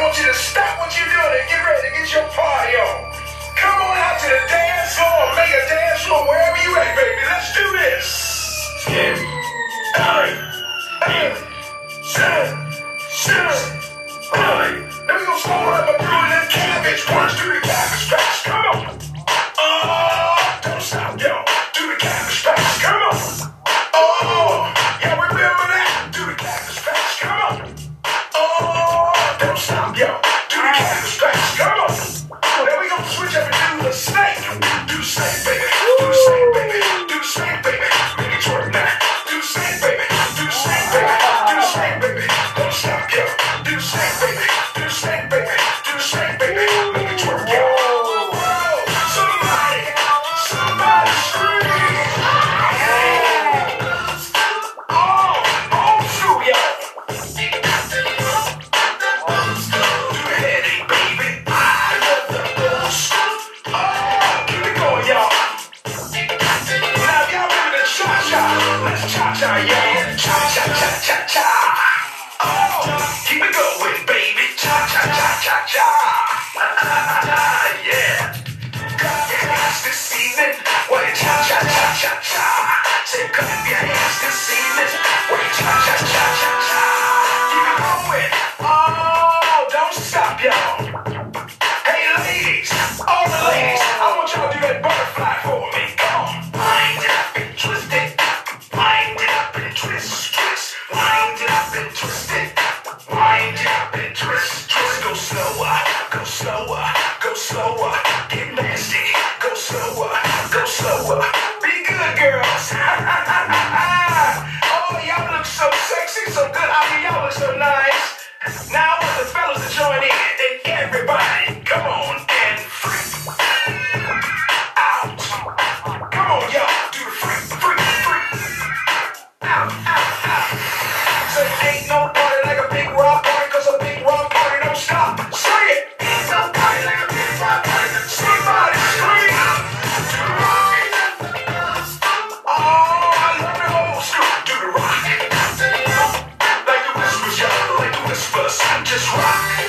I want you to stop what you're doing and get ready to get your party on. Come on out to the dance floor, make a dance floor wherever you at, baby. Let's do this. Yeah. Yeah. do. cha cha. Take up your hands and see this. We cha cha. just rock.